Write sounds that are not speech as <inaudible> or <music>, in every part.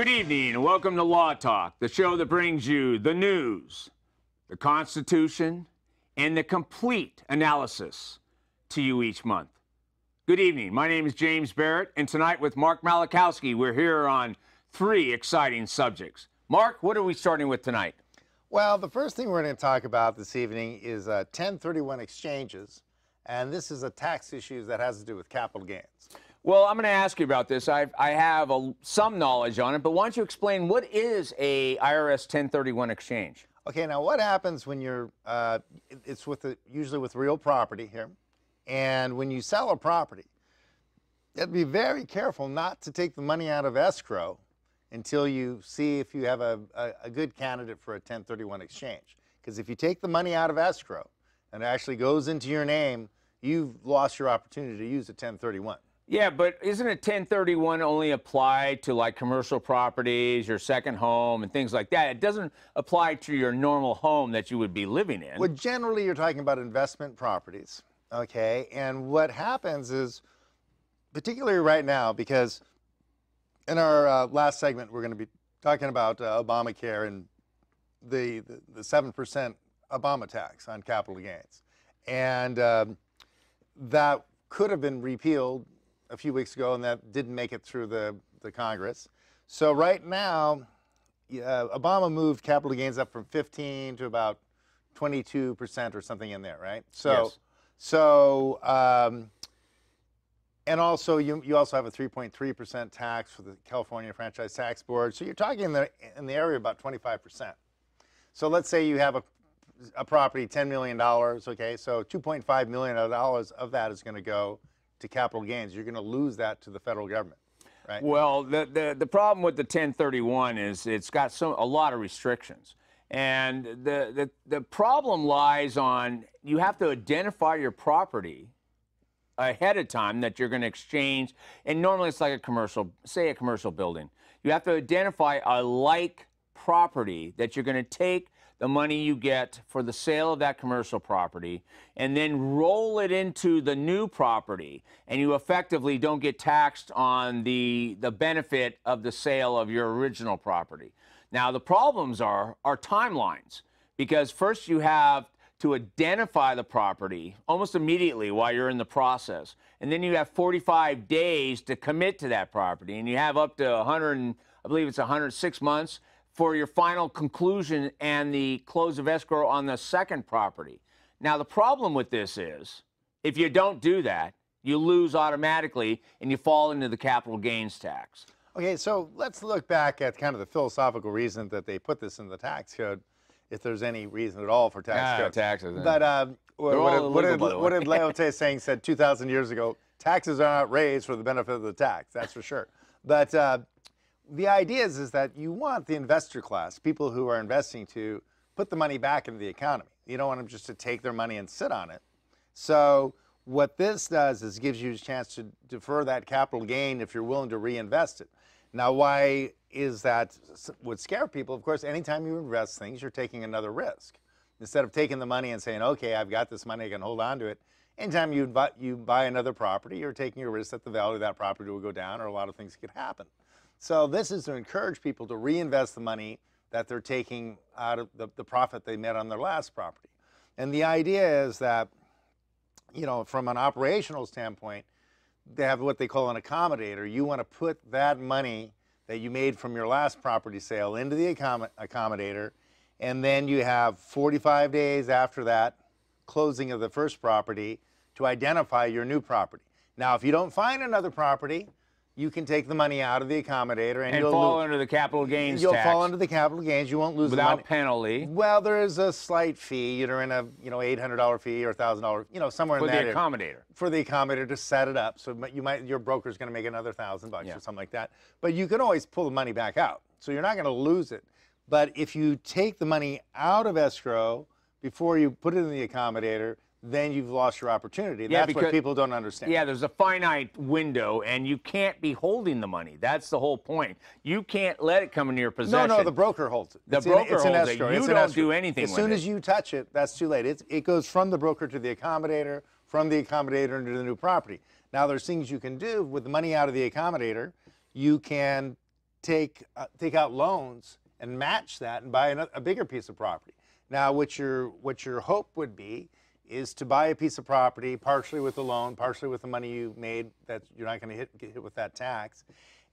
Good evening and welcome to Law Talk, the show that brings you the news, the Constitution, and the complete analysis to you each month. Good evening. My name is James Barrett, and tonight with Mark Malachowski, we're here on three exciting subjects. Mark, what are we starting with tonight? Well, the first thing we're going to talk about this evening is uh, 1031 exchanges, and this is a tax issue that has to do with capital gains. Well, I'm going to ask you about this. I've, I have a, some knowledge on it, but why don't you explain what is a IRS 1031 exchange? Okay, now what happens when you're, uh, it's with usually with real property here, and when you sell a property, you have to be very careful not to take the money out of escrow until you see if you have a, a, a good candidate for a 1031 exchange. Because if you take the money out of escrow and it actually goes into your name, you've lost your opportunity to use a 1031. Yeah, but isn't a 1031 only apply to like commercial properties, your second home, and things like that? It doesn't apply to your normal home that you would be living in. Well, generally, you're talking about investment properties, okay? And what happens is, particularly right now, because in our uh, last segment, we're going to be talking about uh, Obamacare and the, the, the 7% Obama tax on capital gains. And um, that could have been repealed a few weeks ago, and that didn't make it through the, the Congress. So right now, uh, Obama moved capital gains up from 15 to about 22 percent or something in there, right? So, Yes. so, um, and also you you also have a 3.3 percent tax for the California Franchise Tax Board. So you're talking in the in the area about 25 percent. So let's say you have a a property, $10 million, okay? So $2.5 million of that is going to go to capital gains. You're going to lose that to the federal government, right? Well, the, the, the problem with the 1031 is it's got so a lot of restrictions. And the, the, the problem lies on you have to identify your property ahead of time that you're going to exchange. And normally it's like a commercial, say a commercial building. You have to identify a like property that you're going to take the money you get for the sale of that commercial property and then roll it into the new property and you effectively don't get taxed on the the benefit of the sale of your original property. Now the problems are are timelines because first you have to identify the property almost immediately while you're in the process. And then you have 45 days to commit to that property. And you have up to 100, and- I believe it's 106 months for your final conclusion and the close of escrow on the second property. Now, the problem with this is if you don't do that, you lose automatically and you fall into the capital gains tax. Okay, so let's look back at kind of the philosophical reason that they put this in the tax code, if there's any reason at all for tax Ah, codes. taxes, eh? But um, what, They're what, all did- what, illegal, did, what did Lao Tzu saying said 2,000 years ago? Taxes are not raised for the benefit of the tax, that's for sure. But uh, the idea is, is that you want the investor class, people who are investing, to put the money back into the economy. You don't want them just to take their money and sit on it. So what this does is gives you a chance to defer that capital gain if you're willing to reinvest it. Now, why is that would scare people? Of course, anytime you invest things, you're taking another risk. Instead of taking the money and saying, okay, I've got this money, I can hold on to it. Anytime you buy, you buy another property, you're taking a risk that the value of that property will go down or a lot of things could happen. So this is to encourage people to reinvest the money that they're taking out of the, the profit they made on their last property. And the idea is that, you know, from an operational standpoint, they have what they call an accommodator. You want to put that money that you made from your last property sale into the accom- accommodator, and then you have 45 days after that closing of the first property to identify your new property. Now, if you don't find another property, you can take the money out of the accommodator and, And you'll fall under the capital gains you'll tax fall under the capital gains. You won't lose the without penalty Well, there is a slight fee. You're in a you know eight hundred dollar fee or thousand dollar you know somewhere for in the that area accommodator. for the accommodator to set it up. So you might your broker's going to make another thousand bucks Yeah. or something like that. But you can always pull the money back out, so you're not going to lose it. But if you take the money out of escrow before you put it in the accommodator, then you've lost your opportunity. Yeah, That's what people don't understand. Yeah, there's a finite window, and you can't be holding the money. That's the whole point. You can't let it come into your possession. no, no, the broker holds it. The It's broker it's holds it. escrow. You It's don't do anything As with soon it. as you touch it, that's too late. It's, it goes from the broker to the accommodator, from the accommodator into the new property. Now, there's things you can do with the money out of the accommodator. You can take uh, take out loans and match that and buy a, a bigger piece of property. Now, what your what your hope would be is to buy a piece of property partially with a loan, partially with the money you made that you're not going to hit get hit with that tax,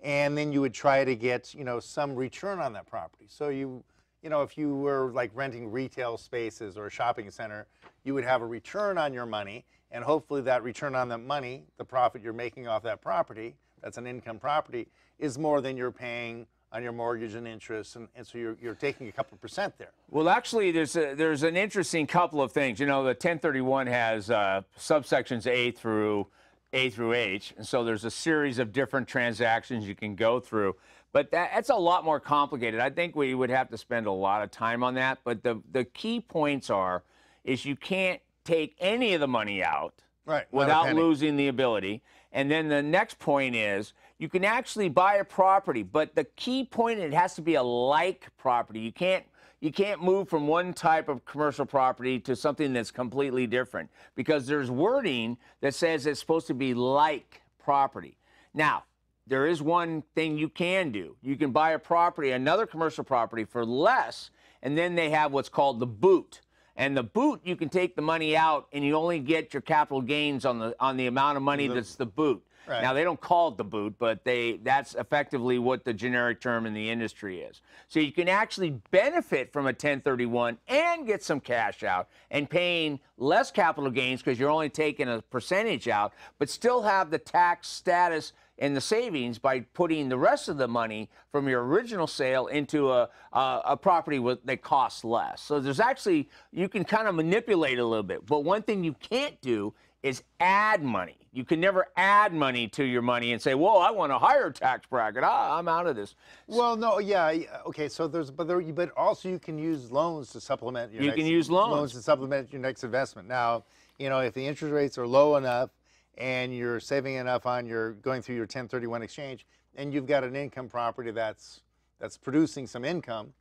and then you would try to get you know some return on that property. So you you know if you were like renting retail spaces or a shopping center, you would have a return on your money, and hopefully that return on that money, the profit you're making off that property, that's an income property, is more than you're paying on your mortgage and interest, and, and so you're, you're taking a couple percent there. Well, actually, there's a, there's an interesting couple of things. You know, the 1031 has uh, subsections A through A through H, and so there's a series of different transactions you can go through. But that, that's a lot more complicated. I think we would have to spend a lot of time on that. But the the key points are, is you can't take any of the money out Right, without losing the ability. And then the next point is you can actually buy a property, but the key point it has to be a like property. You can't you can't move from one type of commercial property to something that's completely different because there's wording that says it's supposed to be like property. Now, there is one thing you can do. You can buy a property, another commercial property for less, and then they have what's called the boot. And the boot, you can take the money out, and you only get your capital gains on the on the amount of money that's the boot. Right. Now they don't call it the boot, but they that's effectively what the generic term in the industry is. So you can actually benefit from a 1031 and get some cash out and paying less capital gains because you're only taking a percentage out, but still have the tax status and the savings by putting the rest of the money from your original sale into a, a, a property with, that costs less. So there's actually, you can kind of manipulate a little bit. But one thing you can't do is add money. You can never add money to your money and say, "Whoa, I want a higher tax bracket. Ah, I'm out of this." Well, no, yeah, okay. So there's, but there, but also you can use loans to supplement your. You next, can use loans. Loans to supplement your next investment. Now, you know, if the interest rates are low enough, and you're saving enough on your going through your 1031 exchange, and you've got an income property that's that's producing some income,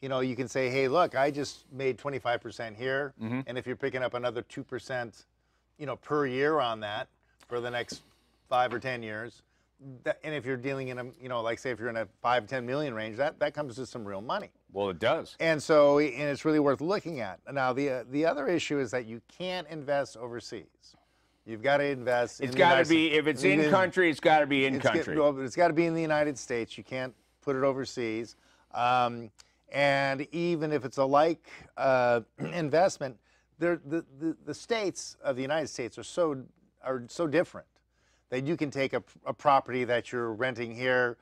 you know, you can say, hey, look, I just made 25% here, Mm-hmm. and if you're picking up another two percent, you know, per year on that for the next five or 10 years. That, and if you're dealing in a, you know, like say if you're in a five, 10 million range, that, that comes to some real money. Well, it does. And so, and it's really worth looking at. Now, the, uh, the other issue is that you can't invest overseas. You've got to invest in It's the got to be if it's in is- country, it's got to be in country. well, it's got to be in the United States. You can't put it overseas. Um, and even if it's a like uh, <clears throat> investment, the, the, the states of the United States are so are so different that you can take a, a property that you're renting here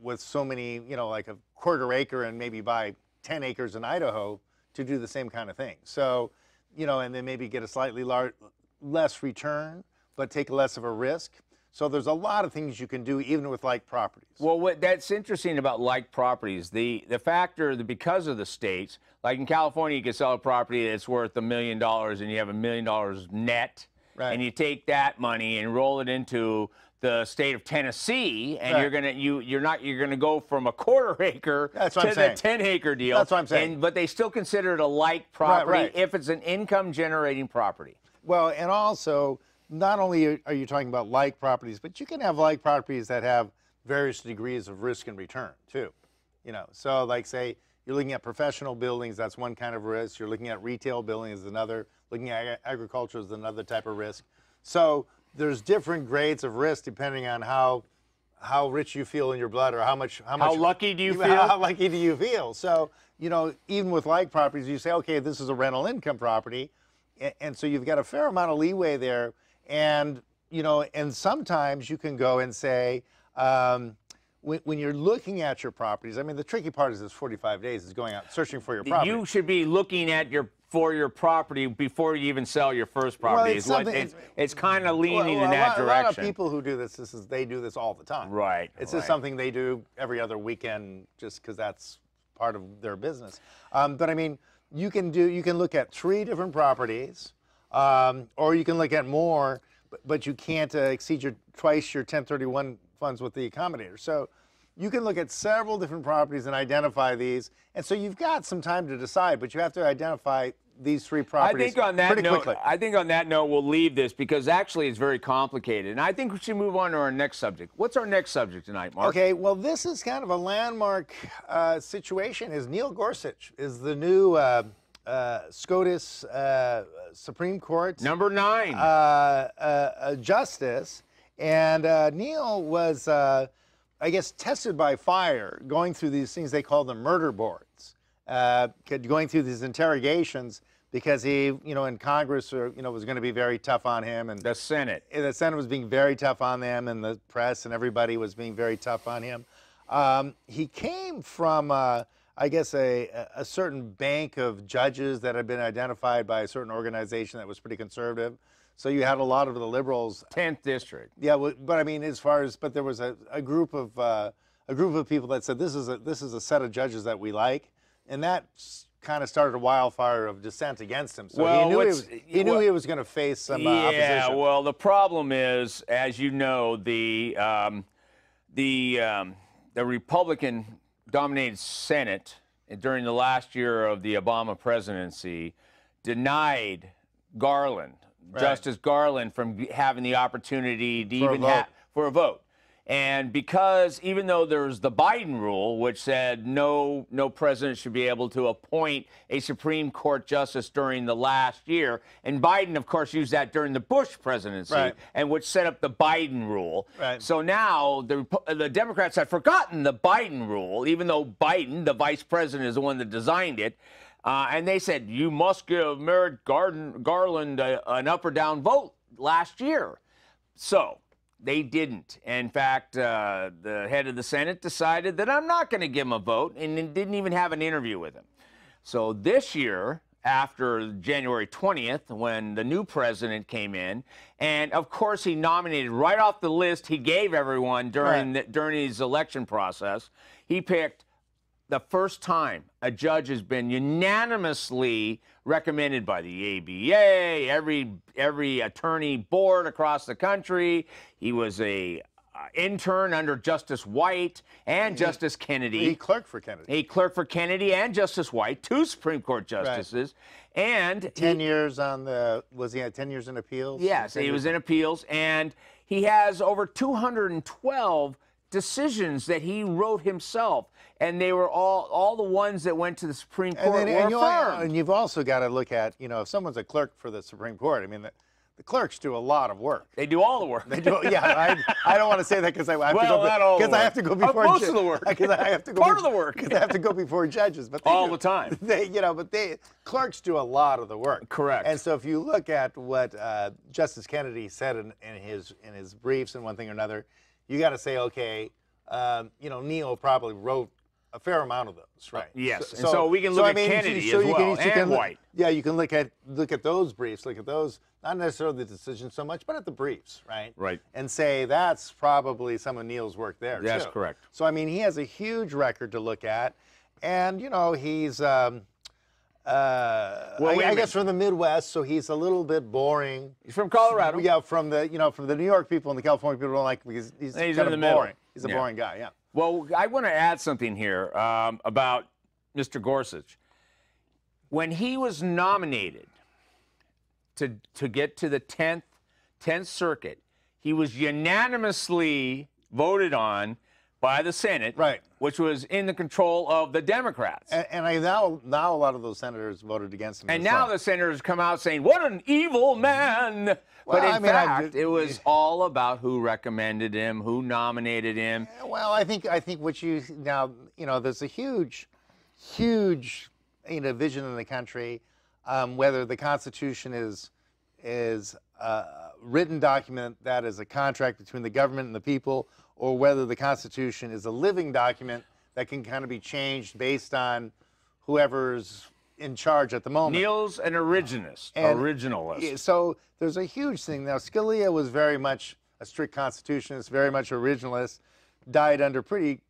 with so many, you know, like a quarter acre and maybe buy 10 acres in Idaho to do the same kind of thing. So, you know, and then maybe get a slightly lar- less return, but take less of a risk. So there's a lot of things you can do even with like properties. Well, what that's interesting about like properties, the the factor that because of the states, like in California, you can sell a property that's worth a million dollars and you have a million dollars net, Right. and you take that money and roll it into the state of Tennessee, and Right. you're gonna you you're not you're gonna go from a quarter <laughs> acre That's to I'm the saying. ten acre deal. That's what I'm saying. And, but they still consider it a like property right. if it's an income generating property. Well, and also, not only are- you talking about like properties, but you can have like properties that have various degrees of risk and return too. You know, so like say you're looking at professional buildings, that's one kind of risk. You're looking at retail buildings, another. Looking at agriculture is another type of risk. So there's different grades of risk depending on how how rich you feel in your blood or how much how much lucky do you <laughs> feel? How lucky do you feel? So you know, even with like properties, you say, okay, this is a rental income property, and so you've got a fair amount of leeway there. And you know, and sometimes you can go and say, um, when, when you're looking at your properties, I mean, the tricky part is this 45 days is going out searching for your property. You should be looking at your for your property before you even sell your first Well, property. it's what- it's, it's kind of leaning well, in a that lot, direction. A lot of people who do this, this is they do this all the time. Right, It's right. just something they do every other weekend, just because that's part of their business. Um, but I mean, you can do you can look at three different properties, um, or you can look at more, but, but you can't uh, exceed your twice your 1031 funds with the accommodator. So. You can look at several different properties and identify these, and so you've got some time to decide. But you have to identify these three properties. I think on that pretty note, quickly. I think on that note, we'll leave this because actually it's very complicated, and I think we should move on to our next subject. What's our next subject tonight, Mark? Okay, well, this is kind of a landmark uh, situation. Is Neil Gorsuch is the new uh, uh, SCOTUS uh, Supreme Court Number nine. uh, uh, uh, justice, and uh, Neil was, uh, I guess, tested by fire, going through these things they call the murder boards, uh, going through these interrogations because he, you know, in Congress, or you know, was going to be very tough on him, and the Senate. the Senate was being very tough on them, and the press and everybody was being very tough on him. Um, he came from, uh, I guess, a, a certain bank of judges that had been identified by a certain organization that was pretty conservative. So you had a lot of the liberals. 10th district. Yeah, well, but I mean, as far as, but there was a, a group of uh, a group of people that said this is a this is a set of judges that we like, and that kind of started a wildfire of dissent against him. So Well, he knew he was he knew what- he was going to face some uh, yeah, opposition. well, the problem is, as you know, the um, the um, the Republican-dominated Senate during the last year of the Obama presidency denied Garland, Justice Garland, from having the opportunity to For even have for a vote. And because even though there's the Biden rule, which said no no president should be able to appoint a Supreme Court justice during the last year, and Biden, of course, used that during the Bush presidency, Right. and which set up the Biden rule. Right. So now the the Democrats have forgotten the Biden rule, even though Biden, the vice president, is the one that designed it. Uh, and they said you must give Merrick Garden, Garland a, an up or down vote last year. So they didn't. In fact, uh, the head of the Senate decided that I'm not going to give him a vote and didn't even have an interview with him. So this year, after January 20th, when the new president came in, and of course he nominated right off the list he gave everyone during Right. the, during his election process, he picked the first time a judge has been unanimously recommended by the ABA, every every attorney board across the country. He was a uh, intern under Justice White and Justice Kennedy. he clerked for Kennedy. a clerk for Kennedy and Justice White, two Supreme Court justices, and Ten years on the was he at ten years in appeals? Yes, he was in appeals, and he has over 212 decisions that he wrote himself, and they were all all the ones that went to the Supreme And, Court then, were and, you, affirmed. and you've also got to look at you know if someone's a clerk for the Supreme Court. I mean the, the clerks do a lot of work. they do all the work. They do, yeah, I, I don't want to say that because I, I have Well, to go not all because I have to go before most of the work. <laughs> because I have to go Part be- of the work. because I have to go before judges, but they All do- the time. <laughs> They you know, but they clerks do a lot of the work. Correct. And so if you look at what uh, Justice Kennedy said in, in his in his briefs and one thing or another, you got to say okay, um, you know Neil probably wrote a fair amount of those, right? yes, and so we can look I at mean, Kennedy so as you can- well, you and can White. yeah, you can look at look at those briefs, look at those, not necessarily the decisions so much, but at the briefs, right? Right. And say that's probably some of Neil's work there. That's too. correct. So I mean, he has a huge record to look at, and you know he's. Um, uh, Well, I, I guess from the Midwest, so he's a little bit boring. He's from Colorado. Yeah, from the you know from the New York people and the California people don't like him because he's, He's kind of the middle. boring. He's a Yeah. boring guy. Yeah. Well, I want to add something here um, about Mr. Gorsuch. When he was nominated to to get to the 10th 10th Circuit, he was unanimously voted on by the Senate, Right. which was in the control of the Democrats. And, and I now now a lot of those senators voted against him. And now well. the senators come out saying, "What an evil man!" but in I mean, fact, it was <laughs> all about who recommended him, who nominated him. Well, I think I think what you now you know there's a huge, huge you know vision in the country, um, whether the Constitution is is a written document that is a contract between the government and the people, or whether the Constitution is a living document that can kind of be changed based on whoever's in charge at the moment. Neil's an originist, And- originalist. So there's a huge thing now. Scalia was very much a strict constitutionalist, very much originalist, died under pretty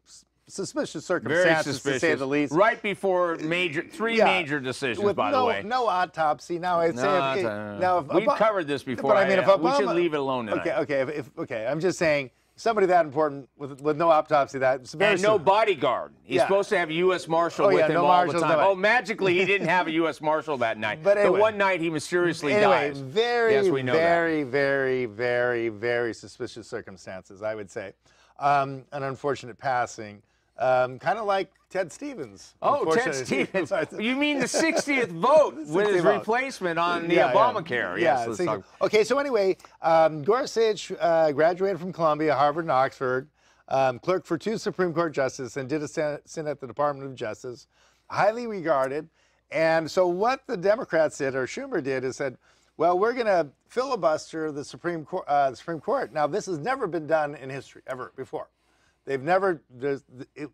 suspicious circumstances, suspicious. to say the least. Right before major, three Yeah. major decisions, With by no, the way. no autopsy. Now I'd say No, if, uh, now if we've Obama- covered this before. But I mean, if Obama, we should leave it alone tonight. Okay, okay, if, if, okay. I'm just saying somebody that important with, with no autopsy. That and no bodyguard. He's Yeah. supposed to have a U.S. Marshal Oh, with yeah, him no all the time. no- Oh, magically, he didn't have a <laughs> U.S. Marshal that night. But anyway. the one night he mysteriously anyway, dies. very, yes, we know that. very, very, very, very suspicious circumstances, I would say. Um, an unfortunate passing, um, kind of like Ted Stevens. Oh, Ted. <laughs> Stevens. You mean the 60th <laughs> vote with 60th his vote. replacement on the Yeah, yeah. Obamacare? Yeah, yes, let's talk. Okay, so anyway, um, Gorsuch uh, graduated from Columbia, Harvard, and Oxford, um, clerked for two Supreme Court justices, and did a stint at the Department of Justice. Highly regarded. And so what the Democrats did, or Schumer did, is said, well, we're going to filibuster the Supreme Court. Uh, the Supreme Court. Now, this has never been done in history ever before. They've never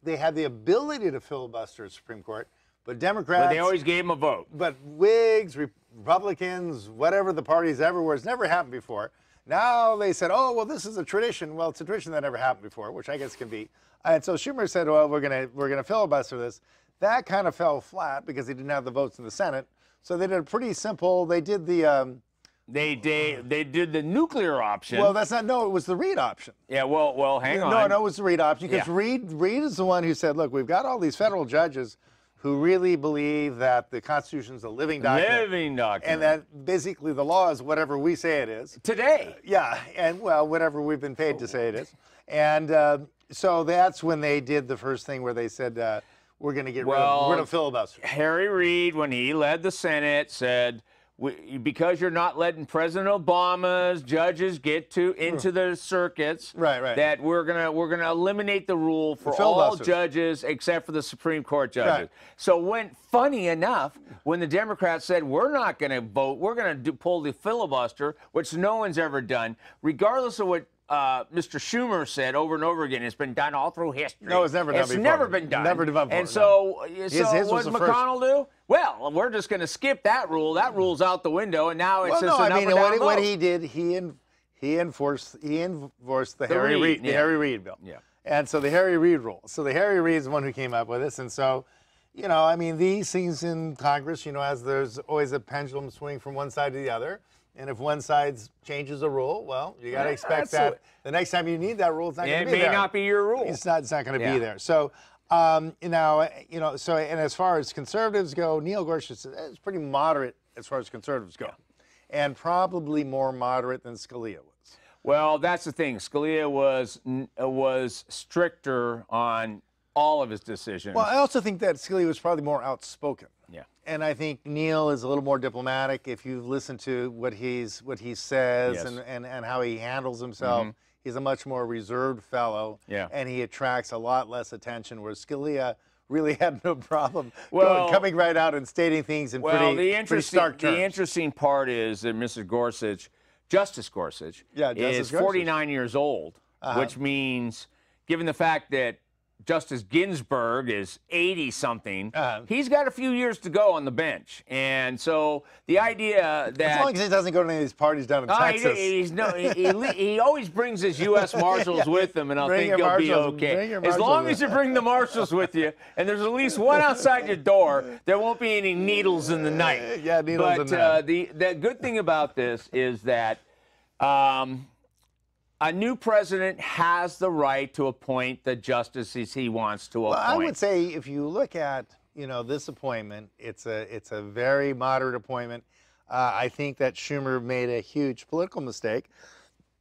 they had the ability to filibuster the Supreme Court, but Democrats But they always gave them a vote. but Whigs, Republicans, whatever the parties ever were, it's never happened before. Now they said, oh, well, this is a tradition. Well, it's a tradition that never happened before, which I guess can be. And so Schumer said, well, we're gonna we're gonna filibuster this. That kind of fell flat because he didn't have the votes in the Senate. So they did a pretty simple. They did the. Um, They they they did the nuclear option. well, that's not no. It was the Reid option. yeah. Well, well, hang on. No, no, it was the Reid option because Yeah. Reid Reid is the one who said, look, we've got all these federal judges who really believe that the Constitution is a living document. Living document. and that basically the law is whatever we say it is. today. Yeah, and well, whatever we've been paid to say it is. And uh, so that's when they did the first thing where they said, uh, we're going to get rid, of, Well, we're going to filibuster. Harry Reid, when he led the Senate, said, we, "Because you're not letting President Obama's judges get to into hmm. the circuits, Right, right. That we're gonna we're gonna eliminate the rule for all judges except for the Supreme Court judges." Right. So when, funny enough, when the Democrats said we're not going to vote, we're going to do, pull the filibuster, which no one's ever done, regardless of what. Uh, Mr. Schumer said over and over again, it's been done all through history. No, it's never done It's before. never been done. Never done before, And so, so his what was does the first. McConnell do? Well, we're just going to skip that rule. That rule's out the window, and now it's Well, just no, an I mean, what, he- what he did, he en- he enforced he enforced the, Harry Reid, Reid, the yeah. Harry Reid bill. Yeah. And so the Harry Reid rule. So the Harry Reid is the one who came up with this, and so. You know, I mean, these things in Congress, you know, as there's always a pendulum swing from one side to the other. And if one side changes a rule, well, you got to Yeah, expect that the next time you need that rule, it's not Yeah, going it to be may not be your rule. It's not. It's not going to Yeah. be there. So, um, you know, you know. So, and as far as conservatives go, Neil Gorsuch is is pretty moderate as far as conservatives go, and probably more moderate than Scalia was. Well, that's the thing. Scalia was was stricter on all of his decisions. Well, I also think that Scalia was probably more outspoken. Yeah. And I think Neil is a little more diplomatic. If you listen to what he's what he says Yes. And, and, and how he handles himself, he's a much more reserved fellow. Yeah. And he attracts a lot less attention. Whereas Scalia really <laughs> had no problem Well- going, coming right out and stating things in Well, pretty, the pretty interesting stark terms. the interesting part is that Mrs. Gorsuch, Justice Gorsuch, Yeah, Justice is Gorsuch. 49 years old, Uh-huh. which means, given the fact that Justice Ginsburg is 80 something, Uh-huh. he's got a few years to go on the bench, and so the idea that as long as he doesn't go to any of these parties down in he, Texas. he's no, he, he, he always brings his U.S. <laughs> Marshals with him, and I think he'll be okay. As long marshals as you bring the marshals with you, and there's at least one outside your door, there won't be any needles in the night. Yeah, needles but, in the uh, night. the the good thing about this is that um, a new president has the right to appoint the justices he wants to Well, appoint. I would say if you look at you know this appointment, it's a it's a very moderate appointment. Uh, I think that Schumer made a huge political mistake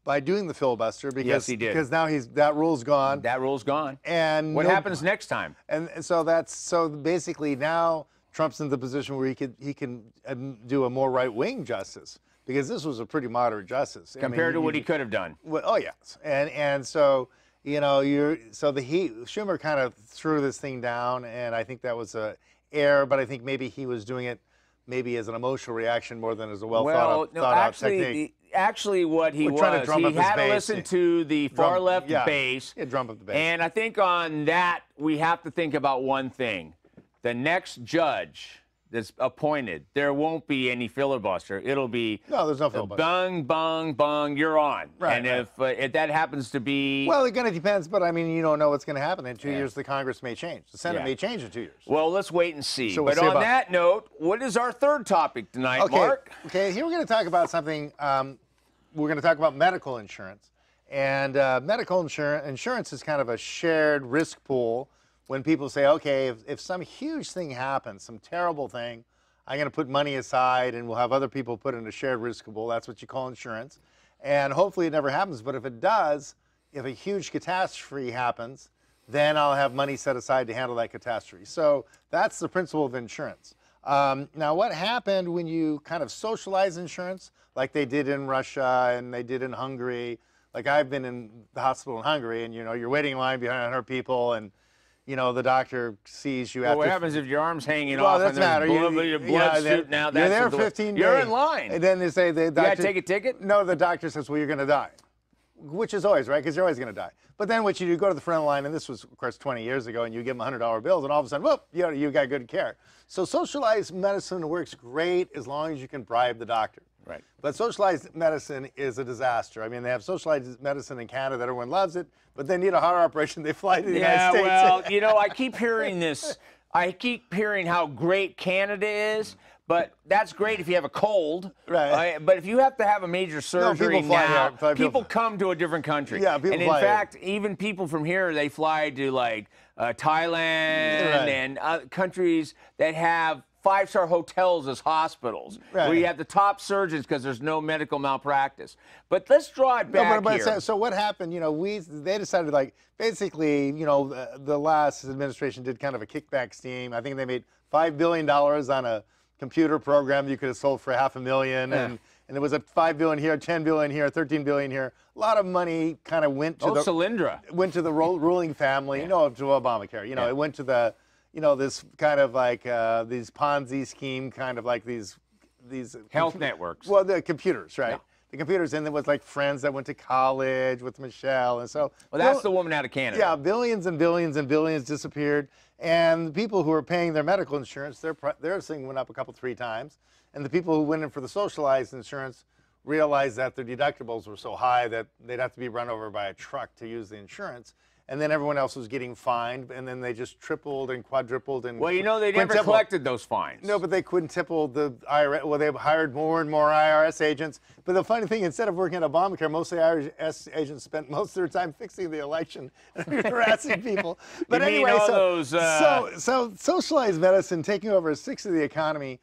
by doing the filibuster because he did. because now he's that rule's gone. that rule's gone. and What no- happens next time? And, so that's so basically now Trump's in the position where he could he can um, do a more right wing justice because this was a pretty moderate justice I mean, Compared to you- what he could have done. well, oh yes, and and so you know you're so the he Schumer kind of threw this thing down, and I think that was a error, but I think maybe he was doing it maybe as an emotional reaction more than as a well, thought out, no, thought out actually, technique. the- actually, what he We're was, he had to listen to the far Drum- left yeah. base. Yeah, drum up the base. And I think on that, we have to think about one thing. The next judge that's appointed, there won't be any filibuster. It'll be No, there's no filibuster. bung, bung, bung, you're on. Right, and right. if, uh, if that happens to be. well, it kind of depends, but I mean, you don't know what's going to happen in two years. The Congress may change. The Senate Yeah. may change in two years. well, let's wait and see. So we'll but see on that note, what is our third topic tonight, Okay. Mark? Okay. Here we're going to talk about something. Um, we're going to talk about medical insurance, And uh, medical insurance, insurance is kind of a shared risk pool when people say, okay, if, if some huge thing happens, some terrible thing, I'm going to put money aside and we'll have other people put in a shared risk pool. That's what you call insurance. And hopefully it never happens. But if it does, if a huge catastrophe happens, then I'll have money set aside to handle that catastrophe. So that's the principle of insurance. Um, now, what happened when you kind of socialize insurance, like they did in Russia and they did in Hungary? Like I've been in the hospital in Hungary, and you know you're waiting in line behind 100 people, and you know the doctor sees you well, after. what happens if your arm's hanging well, off that's and there's matter. blood, You- blood yeah, shooting out? You're That's there the delay. 15 You're in line. And then they say the you gotta take a ticket. No, the doctor says, well, you're going to die, which is always right because you're always going to die. But then what you do, you go to the front line, and this was, of course, 20 years ago, and you give them $100 bills, and all of a sudden, whoop, you, know, you got good care. So socialized medicine works great as long as you can bribe the doctor. Right. But socialized medicine is a disaster. I mean, they have socialized medicine in Canada, that everyone loves it, but they need a heart operation, <laughs> they fly to the Yeah, United States. well, <laughs> you know, I keep hearing this. I keep hearing how great Canada is, but that's great if you have a cold. Right. Uh, but if you have to have a major surgery no, people fly now, here. People- people come to a different country. Yeah, people And in fly here. fact, even people from here, they fly to like uh, Thailand Right. and uh, countries that have five-star hotels as hospitals, where Right. you have the top surgeons because there's no medical malpractice. But let's draw it No, back but, but here. so, so what happened? You know, we they decided like basically, you know, the, the last administration did kind of a kickback scheme. I think they made five billion dollars on a computer program you could have sold for half a million, and and and there was a five billion here, ten billion here, thirteen billion here. A lot of money kind of went to oh, the Solyndra. went to the ro- ruling family, <laughs> no, to Obamacare. You know, Yeah. it went to the, you know, this kind of like uh, these Ponzi scheme, kind of like these, these Health networks. Well, the computers, right? Yeah. The computers, and there was like friends that went to college with Michelle, and so. Well, that's the woman out of Canada. Yeah, billions and billions and billions disappeared, and the people who are paying their medical insurance, their their thing went up a couple, three times, and the people who went in for the socialized insurance realized that their deductibles were so high that they'd have to be run over by a truck to use the insurance. And then everyone else was getting fined, and then they just tripled and quadrupled and Well, you know, they never collected those fines. No, but they quintupled the IRS. Well, they've hired more and more IRS agents. But the funny thing, instead of working at Obamacare, most of the IRS agents spent most of their time fixing the election <laughs> and harassing people. <laughs> But You anyway, all so, those, uh, so so socialized medicine taking over a sixth of the economy.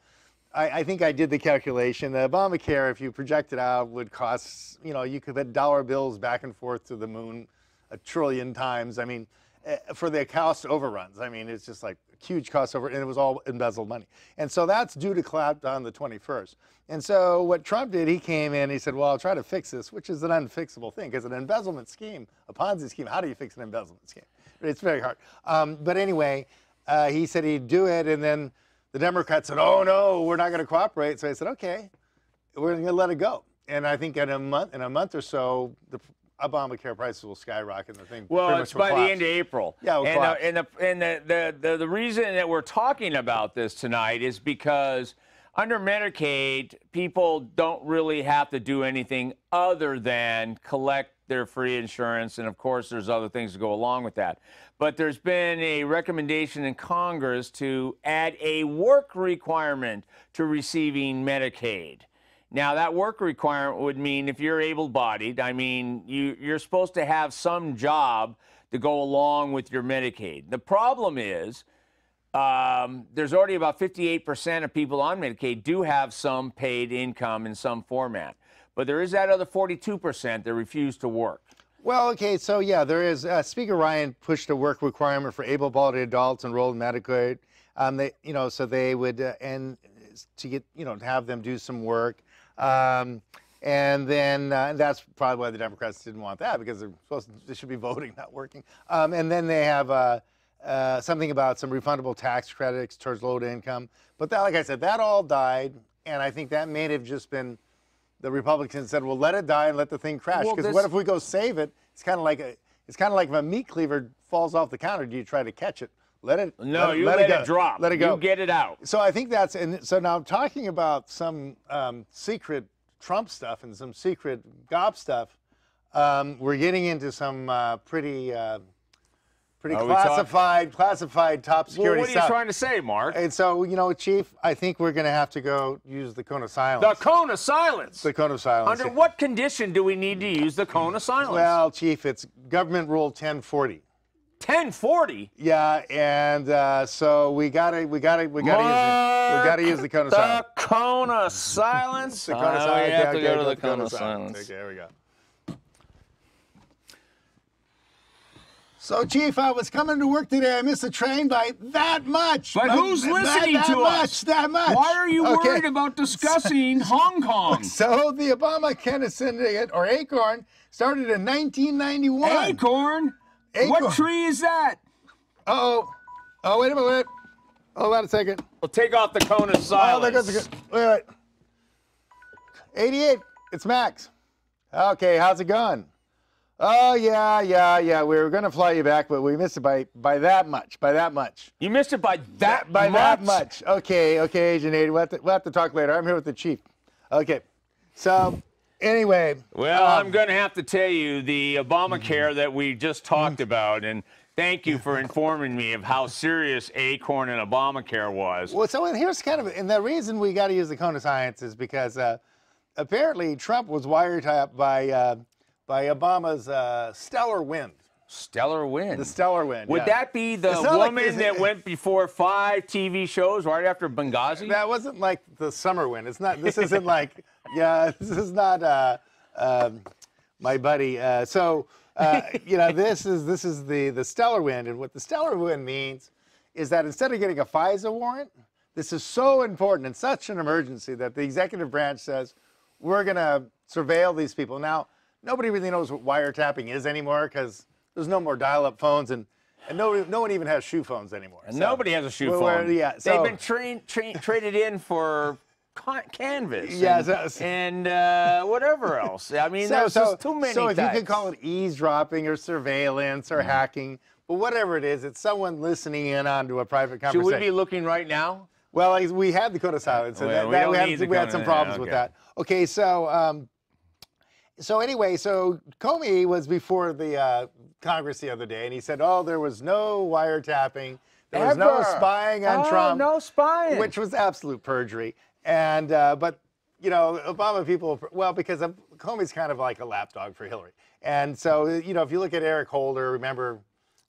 I, I think I did the calculation. The Obamacare, if you project it out, would cost you know you could put dollar bills back and forth to the moon a trillion times. I mean, eh, for the cost overruns. I mean, it's just like huge cost over, and it was all embezzled money. And so that's due to collapse on the 21st. And so what Trump did, he came in, he said, well, I'll try to fix this, which is an unfixable thing, because an embezzlement scheme, a Ponzi scheme, how do you fix an embezzlement scheme? It's very hard. Um, but anyway, uh, he said he'd do it, and then the Democrats said, oh no, we're not going to cooperate. So I said, okay, we're going to let it go. And I think in a month, in a month or so, the Obamacare prices will skyrocket. And the thing Well, pretty it's much by will the end of April. Yeah, and, uh, and, the, and the, the, the, the reason that we're talking about this tonight is because under Medicaid, people don't really have to do anything other than collect their free insurance. And of course, there's other things to go along with that. But there's been a recommendation in Congress to add a work requirement to receiving Medicaid. Now, that work requirement would mean if you're able bodied, I mean, you, you're supposed to have some job to go along with your Medicaid. The problem is, um, there's already about 58% of people on Medicaid do have some paid income in some format. But there is that other 42% that refuse to work. Well, okay, so yeah, there is. Uh, Speaker Ryan pushed a work requirement for able-bodied adults enrolled in Medicaid. Um, they, you know, so they would uh, and to get, you know, to have them do some work. Um, and then uh, that's probably why the Democrats didn't want that because they're supposed to, they should be <laughs> voting, not working. Um, and then they have uh, uh, something about some refundable tax credits towards low income. But that, like I said, that all died, and I think that may have just been the Republicans said, "Well, let it die and let the thing crash." Well, Because this- what if we go save it? It's kind of like a, it's kind of like if a meat cleaver falls off the counter. Do you try to catch it? Let it. No, let, you let let, it, it, drop. Let it go. You get it out. So I think that's and so now I'm talking about some um, secret Trump stuff and some secret gob stuff, um, we're getting into some uh, pretty uh, pretty Are classified, classified top Well, security what are you stuff. trying to say, Mark? and so, you know, Chief, I think we're going to have to go use the cone of silence. The cone of silence. the cone of silence. Under what condition do we need to use the cone of silence? Well, Chief, it's government rule 1040. 1040. Yeah, and uh, so we gotta, we gotta, we gotta use it. We gotta use the cone of The silence. cone of silence. The cone of Oh, silence. we yeah, have to okay, go to go the cone of silence. Okay, there we go. So, Chief, I was coming to work today. I missed the train by that much. But who's that- listening that to much, us? That much. Why are you Okay. worried about discussing <laughs> Hong Kong? So the Obama Kennedy Syndicate, or ACORN, started in 1991. Acorn? Acorn. What tree is that? Uh-oh. Oh, wait a minute. Wait. Oh, wait a second. Well, take off the cone of Oh, silence. there goes the. Wait, wait. 88. It's Max. Okay, how's it going? Oh yeah, yeah, yeah. We were gonna fly you back, but we missed it by by that much. By that much. You missed it by that by much. that much. Okay, okay, Agent 80. We'll have, to, we'll have to talk later. I'm here with the chief. Okay. So anyway. Well, um, I'm going to have to tell you the Obamacare that we just talked about, and thank you for informing me of how serious Acorn and Obamacare was. Well, so here's kind of, and the reason we got to use the cone of silence is because uh, apparently Trump was wiretapped by uh, by Obama's uh, stellar wind. Stellar wind. The stellar wind. Would yeah. that be the not like woman that went before five TV shows right after Benghazi? That wasn't like the summer wind. It's not. This isn't like. <laughs> Yeah, this is not. Uh, um, my buddy. Uh, so uh, <laughs> you know, this is this is the the stellar wind, and what the stellar wind means is that instead of getting a FISA warrant, this is so important and such an emergency that the executive branch says we're going to surveil these people. Now, nobody really knows what wiretapping is anymore because there's no more dial-up phones and. And no, no one even has shoe phones anymore. So- Nobody has a shoe Well, phone. yeah, They've been train, train, traded in for con- canvas <laughs> Yeah, and, so- so- and uh, whatever else. I mean, there's just too many so if you could call it eavesdropping or surveillance or hacking, but whatever it is, it's someone listening in onto a private conversation. Should we be looking right now? well, we had the code of silence, and Well, that, we that- we, had, we had some problems yeah, with that. Okay, so um, so anyway, so Comey was before the uh, Congress the other day, and he said, "Oh, there was no wiretapping, there was no spying on Oh, Trump, no spying. which was absolute perjury." And uh, but you know, Obama people, well, because Comey's kind of like a lapdog for Hillary, and so you know, if you look at Eric Holder, remember.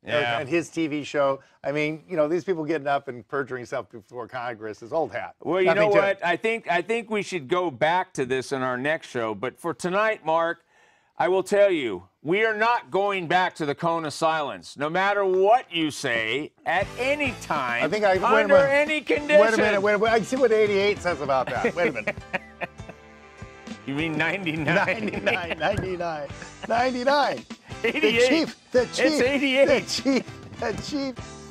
Yeah. And his TV show. I mean, you know, these people getting up and perjuring himself before Congress is old hat. Well, you Nothing know what? it. I think I think we should go back to this in our next show. But for tonight, Mark, I will tell you, we are not going back to the cone of silence. No matter what you say, at any time, I think I- wait a under any condition. Wait a minute. Wait a minute. I see what 88 says about that. Wait a minute. <laughs> <laughs> You mean 99? 99, 99, 99. The 88. chief, the It's chief, 88. the chief, the chief